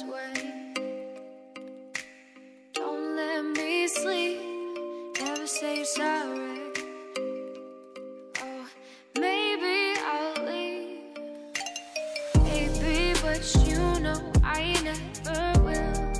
The way. Don't let me sleep, never say sorry. Oh, maybe I'll leave. Baby, but you know I never will.